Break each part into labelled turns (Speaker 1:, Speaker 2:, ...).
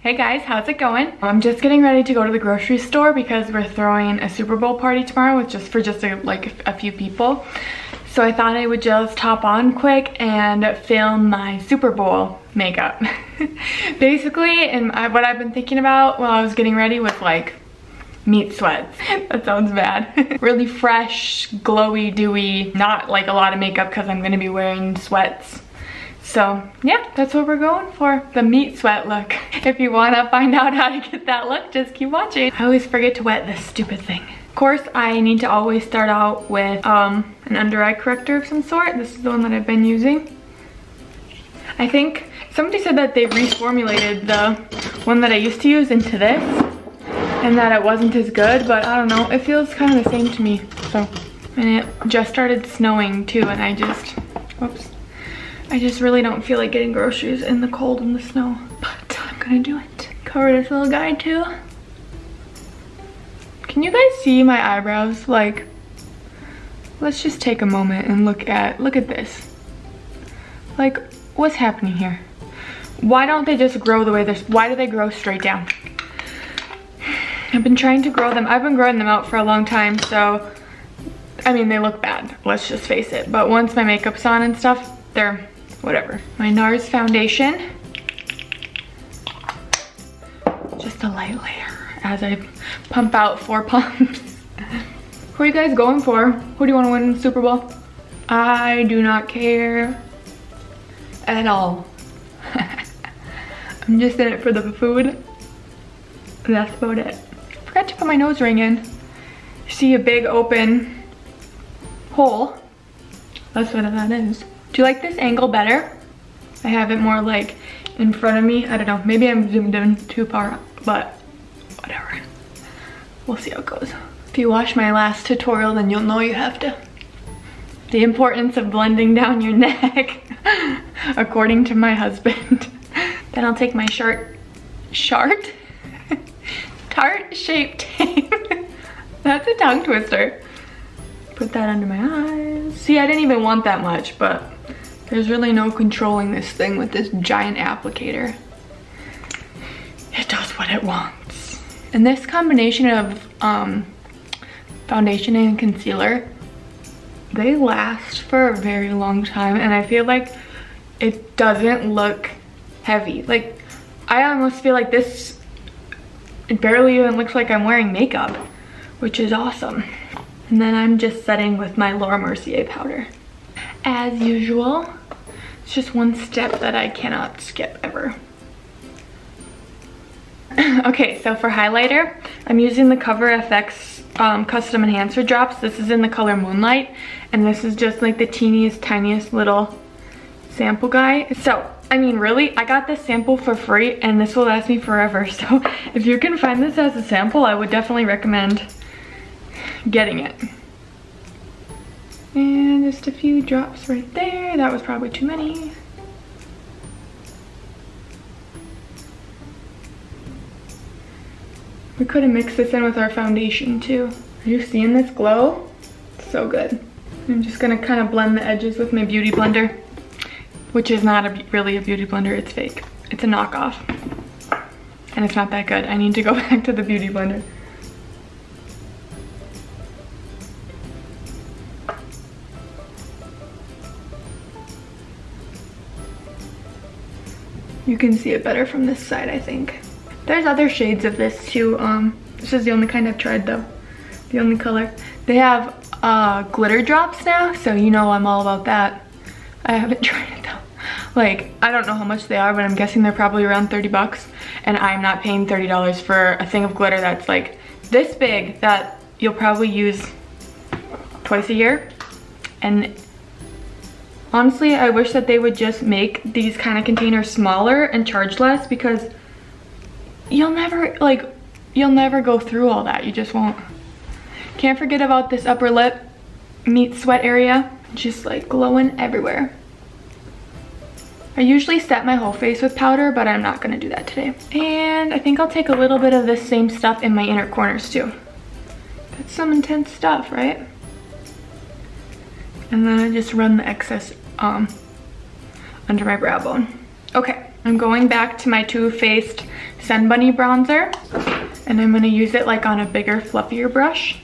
Speaker 1: Hey guys, how's it going? I'm just getting ready to go to the grocery store because we're throwing a Super Bowl party tomorrow with just for just a, like a few people. So I thought I would just hop on quick and film my Super Bowl makeup. Basically, and what I've been thinking about while I was getting ready was like meat sweats. that sounds bad. really fresh, glowy, dewy, not like a lot of makeup because I'm gonna be wearing sweats so yeah, that's what we're going for, the meat sweat look. If you wanna find out how to get that look, just keep watching. I always forget to wet this stupid thing. Of course, I need to always start out with um, an under eye corrector of some sort. This is the one that I've been using. I think somebody said that they reformulated the one that I used to use into this and that it wasn't as good, but I don't know. It feels kind of the same to me, so. And it just started snowing too, and I just, whoops. I just really don't feel like getting groceries in the cold and the snow, but I'm gonna do it. Cover this little guy too. Can you guys see my eyebrows? Like, let's just take a moment and look at, look at this. Like, what's happening here? Why don't they just grow the way they're, why do they grow straight down? I've been trying to grow them. I've been growing them out for a long time, so, I mean, they look bad, let's just face it. But once my makeup's on and stuff, they're whatever. My NARS foundation. Just a light layer as I pump out four pumps. Who are you guys going for? Who do you want to win the Super Bowl? I do not care at all. I'm just in it for the food. That's about it. Forgot to put my nose ring in. See a big open hole. That's what that is. Do you like this angle better? I have it more like in front of me. I don't know, maybe I'm zoomed in too far, but whatever. We'll see how it goes. If you watch my last tutorial, then you'll know you have to. The importance of blending down your neck, according to my husband. then I'll take my sharp, sharp, Tarte shaped tape. That's a tongue twister. Put that under my eyes. See, I didn't even want that much, but there's really no controlling this thing with this giant applicator. It does what it wants. And this combination of um, foundation and concealer, they last for a very long time and I feel like it doesn't look heavy. Like, I almost feel like this it barely even looks like I'm wearing makeup, which is awesome. And then I'm just setting with my Laura Mercier powder. As usual, it's just one step that I cannot skip ever. okay, so for highlighter, I'm using the Cover FX um, Custom Enhancer Drops. This is in the color Moonlight, and this is just like the teeniest, tiniest little sample guy. So, I mean, really, I got this sample for free, and this will last me forever. So, if you can find this as a sample, I would definitely recommend getting it. And just a few drops right there. That was probably too many. We could have mixed this in with our foundation too. Are you seeing this glow? So good. I'm just gonna kind of blend the edges with my Beauty Blender, which is not a, really a Beauty Blender, it's fake. It's a knockoff. And it's not that good. I need to go back to the Beauty Blender. You can see it better from this side, I think. There's other shades of this too. Um, this is the only kind I've tried though. The only color. They have uh, glitter drops now, so you know I'm all about that. I haven't tried. Like, I don't know how much they are, but I'm guessing they're probably around 30 bucks. And I'm not paying $30 for a thing of glitter that's like this big that you'll probably use twice a year. And Honestly, I wish that they would just make these kind of containers smaller and charge less because you'll never, like, you'll never go through all that. You just won't. Can't forget about this upper lip meat sweat area. Just like glowing everywhere. I usually set my whole face with powder, but I'm not gonna do that today. And I think I'll take a little bit of this same stuff in my inner corners too. That's some intense stuff, right? And then I just run the excess um, under my brow bone. Okay, I'm going back to my Too Faced Sun Bunny bronzer and I'm gonna use it like on a bigger, fluffier brush.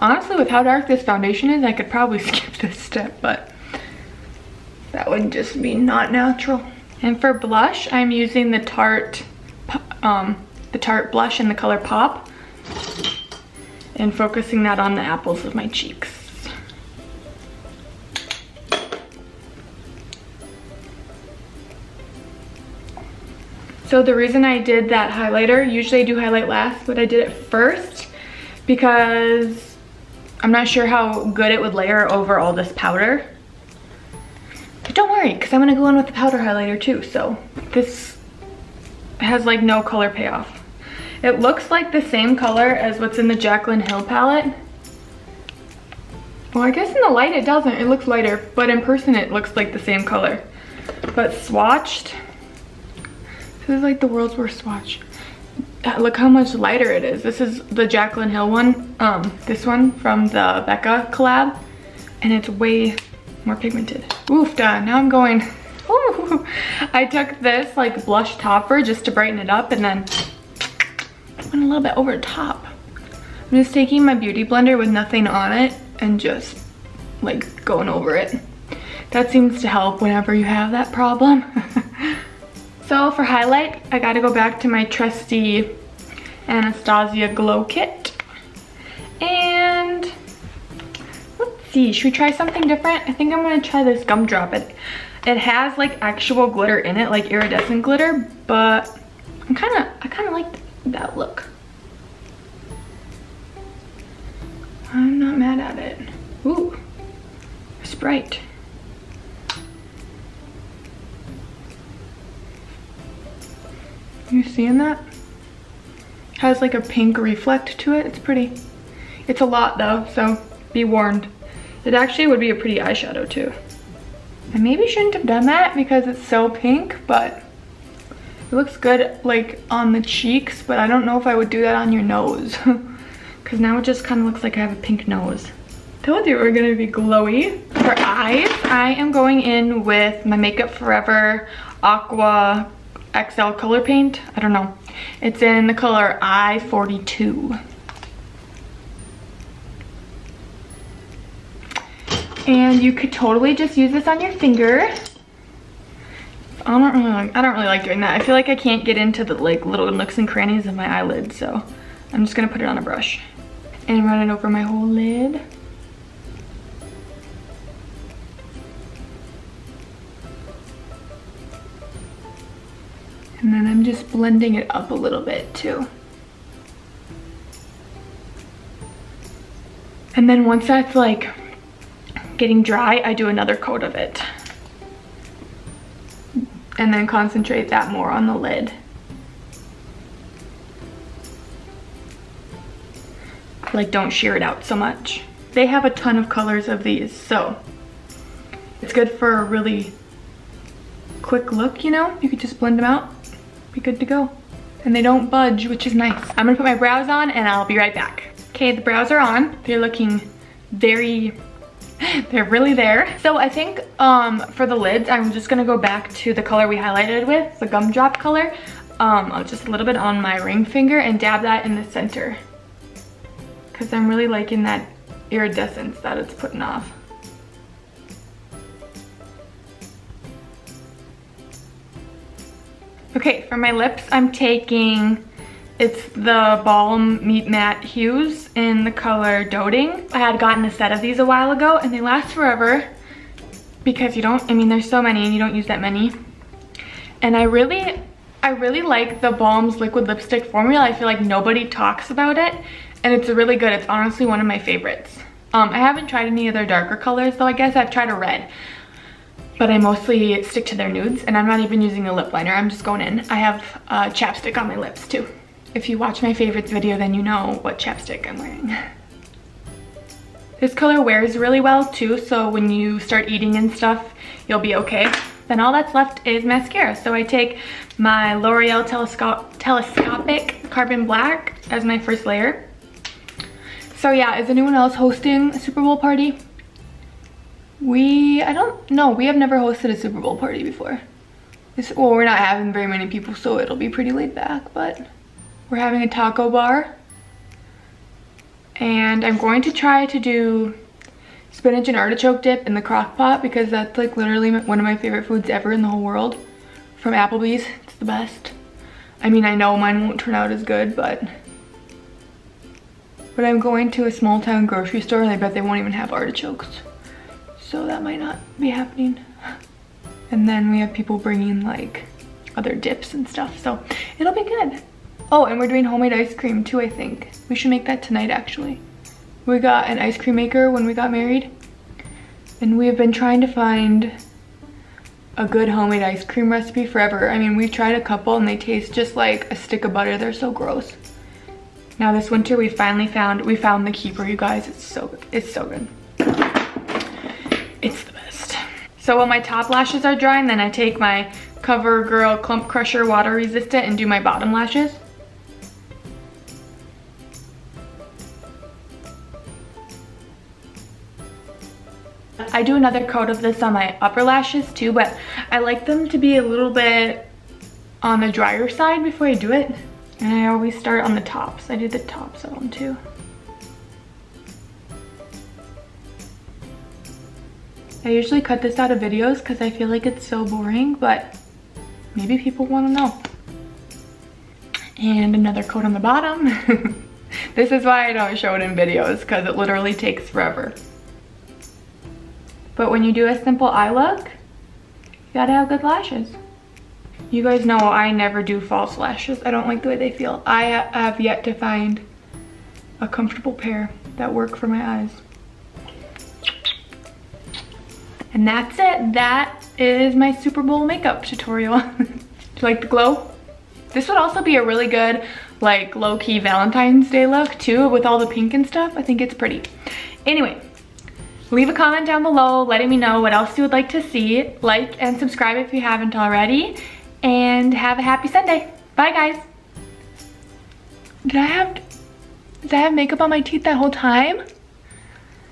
Speaker 1: Honestly, with how dark this foundation is, I could probably skip this step, but that would just be not natural. And for blush, I'm using the Tarte, um, the Tarte blush in the color Pop and focusing that on the apples of my cheeks. So the reason I did that highlighter, usually I do highlight last, but I did it first because I'm not sure how good it would layer over all this powder. But don't worry, because I'm gonna go in with the powder highlighter too, so this has like no color payoff. It looks like the same color as what's in the Jaclyn Hill palette. Well, I guess in the light it doesn't, it looks lighter, but in person it looks like the same color. But swatched, this is like the world's worst swatch. Uh, look how much lighter it is. This is the Jaclyn Hill one, um, this one from the Becca collab, and it's way more pigmented. Oof, done. now I'm going, ooh. I took this like blush topper just to brighten it up and then went a little bit over top. I'm just taking my beauty blender with nothing on it and just like going over it. That seems to help whenever you have that problem. So for highlight, I gotta go back to my trusty Anastasia Glow Kit. And let's see, should we try something different? I think I'm gonna try this gumdrop. It, it has like actual glitter in it, like iridescent glitter, but I'm kinda, I kinda like that look. I'm not mad at it. Ooh, Sprite. Seeing that? Has like a pink reflect to it. It's pretty. It's a lot though, so be warned. It actually would be a pretty eyeshadow too. I maybe shouldn't have done that because it's so pink, but it looks good like on the cheeks, but I don't know if I would do that on your nose. Cause now it just kind of looks like I have a pink nose. Told you we're gonna be glowy. For eyes, I am going in with my Makeup Forever Aqua XL color paint. I don't know. It's in the color I-42. And you could totally just use this on your finger. I don't really like, I don't really like doing that. I feel like I can't get into the like little nooks and crannies of my eyelids, so I'm just gonna put it on a brush and run it over my whole lid. And then I'm just blending it up a little bit too. And then once that's like getting dry, I do another coat of it. And then concentrate that more on the lid. Like don't shear it out so much. They have a ton of colors of these, so it's good for really quick look, you know? You could just blend them out be good to go. And they don't budge, which is nice. I'm gonna put my brows on and I'll be right back. Okay, the brows are on. They're looking very, they're really there. So I think um, for the lids, I'm just gonna go back to the color we highlighted with, the gumdrop color. Um, just a little bit on my ring finger and dab that in the center. Cause I'm really liking that iridescence that it's putting off. Okay, for my lips, I'm taking, it's the Balm Meet Matte Hughes in the color Doting. I had gotten a set of these a while ago and they last forever because you don't, I mean, there's so many and you don't use that many. And I really, I really like the Balm's liquid lipstick formula. I feel like nobody talks about it and it's really good. It's honestly one of my favorites. Um, I haven't tried any other darker colors though, I guess. I've tried a red but I mostly stick to their nudes and I'm not even using a lip liner. I'm just going in. I have uh, chapstick on my lips too. If you watch my favorites video, then you know what chapstick I'm wearing. This color wears really well too, so when you start eating and stuff, you'll be okay. Then all that's left is mascara. So I take my L'Oreal Telescopic Carbon Black as my first layer. So yeah, is anyone else hosting a Super Bowl party? We, I don't know, we have never hosted a Super Bowl party before. It's, well, we're not having very many people, so it'll be pretty laid back, but we're having a taco bar. And I'm going to try to do spinach and artichoke dip in the crock pot because that's like literally one of my favorite foods ever in the whole world. From Applebee's, it's the best. I mean, I know mine won't turn out as good, but but I'm going to a small town grocery store and I bet they won't even have artichokes. So that might not be happening. And then we have people bringing like other dips and stuff. So it'll be good. Oh, and we're doing homemade ice cream too, I think. We should make that tonight actually. We got an ice cream maker when we got married. And we have been trying to find a good homemade ice cream recipe forever. I mean, we've tried a couple and they taste just like a stick of butter. They're so gross. Now this winter we finally found, we found the keeper, you guys. It's so good. It's so good. It's the best. So while my top lashes are drying, then I take my CoverGirl Clump Crusher Water Resistant and do my bottom lashes. I do another coat of this on my upper lashes too, but I like them to be a little bit on the drier side before I do it. And I always start on the tops. I do the tops of them too. I usually cut this out of videos because I feel like it's so boring, but maybe people want to know. And another coat on the bottom. this is why I don't show it in videos because it literally takes forever. But when you do a simple eye look, you gotta have good lashes. You guys know I never do false lashes. I don't like the way they feel. I have yet to find a comfortable pair that work for my eyes. And that's it. That is my Super Bowl makeup tutorial. do you like the glow? This would also be a really good like low-key Valentine's Day look too with all the pink and stuff. I think it's pretty. Anyway, leave a comment down below letting me know what else you would like to see. Like and subscribe if you haven't already and have a happy Sunday. Bye guys. Did I have, did I have makeup on my teeth that whole time?